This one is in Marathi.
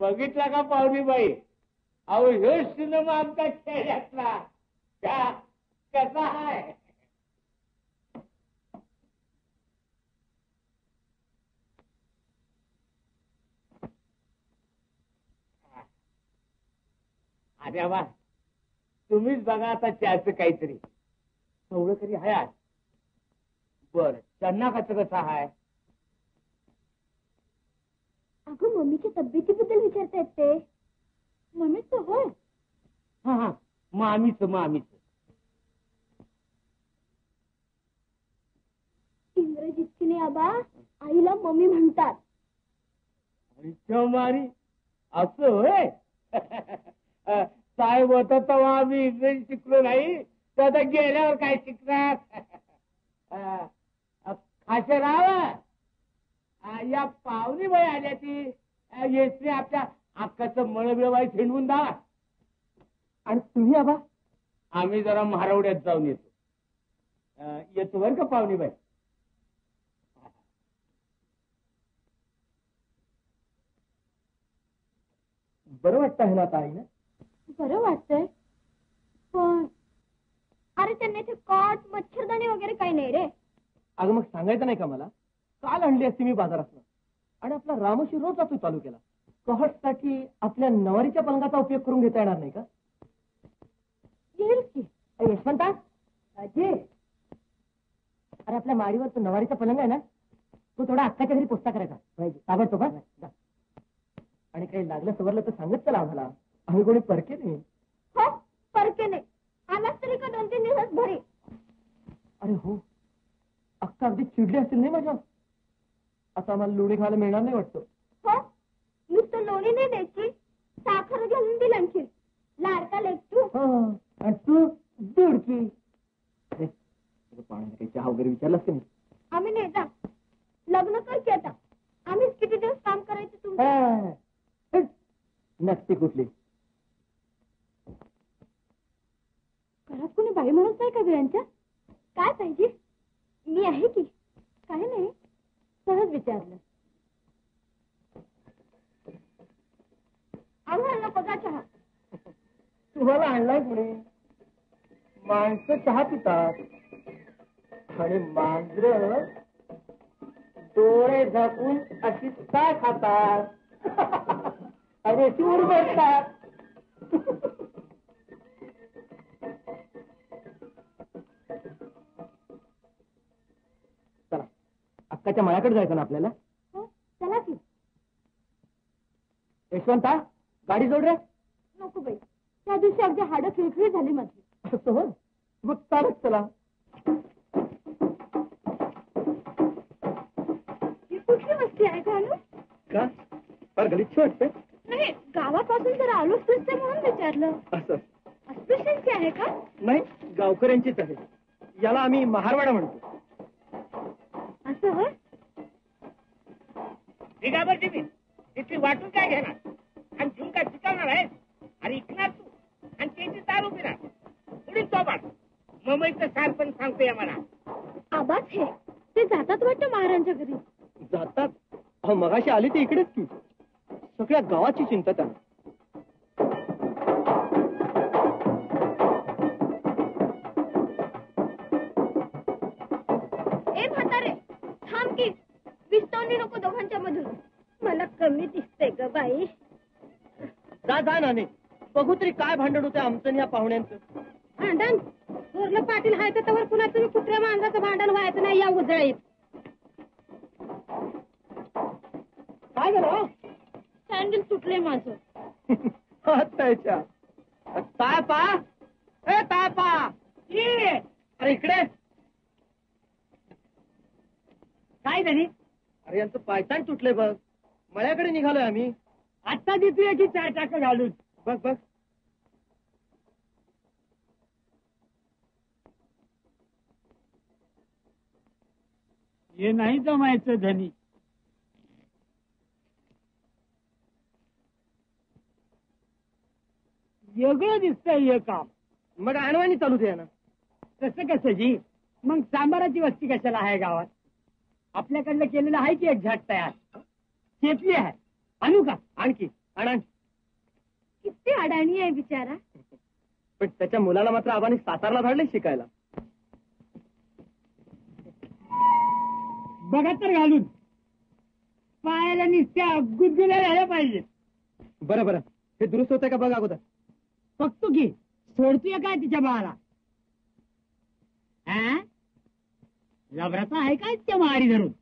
बघितला का पाहुणी बाई? अहो ह्यो सिनेमा आमचा खेड्यातला. का कसा आहे? अरे वा तुम्हीच बघा आता चहाचं काहीतरी. एवढं तरी आहे बर त्यांना कसं कसं आहे अगं मम्मीच्या तब्येतीबद्दल विचारतायत ते. मम्मीच तर होय. हा हा. मामीच मामीच. इंग्रजीतकीने आबा आईला मम्मी म्हणतात. मारी असं होय? साहेब होत तेव्हा आम्ही इंग्रजी शिकलो नाही तर आता गेल्यावर काय शिकणार? खाशेराव या पाहुणी बाई आल्या ती येसने आपल्या अक्काचं मळबिळबाई हिंडवून दा आणि तुम्ही आबा? आम्ही जरा महारवड्यात जाऊन येतो. येतो बरं का पाहुणी बाई? बरं वाटतं आहे ना आता आई ना बरं वाटतंय. पण अरे त्यांना इथे कॉट मच्छरदाणी वगैरे काही नाही रे. अगं मग सांगायचं नाही का मला? काल आणली असती मी बाजारात आणि आपला रामशी रोज जातो तालुक्याला कहटसाठी आपल्या नवारीच्या पलंगाचा उपयोग करून घेता येणार नाही का? येईल की. यशवंता? अजय अरे आपल्या माडीवर तो नवारीचा पलंग आहे ना तो थोडा अक्काच्या घरी पोचता करायचा. पाहिजे ताबडतोब? जा. आणि काही लागलं सवरलं तर सांगत चला आम्हाला. आम्ही कोणी परके नाही. हो परके नाही. आलाच तरी का दोन तीन दिवस भरी अरे हो. अक्का अगदी चिडली असेल नाही माझ्या? आता आम्हाला लोणी खायला मिळणार नाही वाटतं. हो? नुसतं लोणी नाही द्यायची? साखर घालून दिली आणखी. लाडका लेक तू. हा, आणि तू दुडकी पाण्याला काही चहा वगैरे विचारलास का नाही आम्ही नाही जा लग्न कर की आता. आम्हीच किती दिवस काम करायचं तुमचं? हा. हट. नसते कुठली? घरात कोणी बाई म्हणत नाही का बियांच्या काय पाहिजे? मी आहे की? काय नाही. सहज विचारलं. आम्हाला बघा चहा. तुम्हाला आणलाय पुढे. माणसं चहा पितात. आणि मांजर डोळे झाकून अशी का खातात. आणि सूर बसतात. अक्काच्या मळ्याकडे जायचं ना आपल्याला? चला की. यशवंता गाडी जोड रे. नको बाई. त्या दिवशी अगदी हाडं खिळखिळी झाली माझी. असं हो मग चालत चला. ही कुठली वस्ती आहे का अनु? का? फार गलिच्छ वाटते नाही गावापासून जर आलोच दिसते म्हणून विचारलं. असं. अस्पृश्यांची आहे का? नाही गावकऱ्यांचीच आहे. याला आम्ही महारवाडा म्हणतो. आहे बरं तुम्ही तिथली वाटून काय घेणार? आणि झुमका शिकवणार आहे अरे ऐकणार तू? आणि त्याची दारू पिणार? पुढे चौबाट मुंबईचं सारपण सांगतोय आम्हाला. आबाच हे. ते जातात वाटतं महाराजांच्या घरी. जातात? अहो मगाशी आले ते इकडेच की. सगळ्या गावाची चिंता त्यांना. ए म्हातारे की विस्तवणी नको दोघांच्या मधून. मला कमी दिसते ग बाई. जा जा नाने. बघू तरी काय भांडण होते आमचं आणि या पाहुण्यांचं. भांडण? थोरलं पाटील हाय तर पुन्हा तुम्ही कुत्र्या मांजाचं भांडण व्हायचं नाही या उजळीत? काय झालं? हो? सँडल तुटले माझं. त्याच्या ताय पा ए ताय पा ये. अरे इकडे. काय झाली अरे यांचं पायताण तुटलंय बघ. मळ्याकडे निघालोय आम्ही. आत्ता देतोय की चार टाकं घालून. बघ बघ. हे नाही जमायचं धनी. वेगळं दिसतंय हे काम. मग आणवानी चालू दे ना. तसं कसं जी? मग सांबाराची वस्ती कशाला आहे गावात? आपल्याकडलं केलेलं आहे की एक झाट तयार? चेपली आहे. आणू का? आणखी. आण किती अडाणी आहे बिचारा. पण त्याच्या मुलाला मात्र आबाने सातारला धाडले शिकायला. बघा तर घालून. पायाला नुसत्या गुदगुल्या झाल्या पाहिजे. बरं बरं. हे दुरुस्त होतंय का बघ अगोदर. बघतो की. सोडतोय काय तिच्या बाळाला? हा? लबराचा आहे काय त्या मारी धरून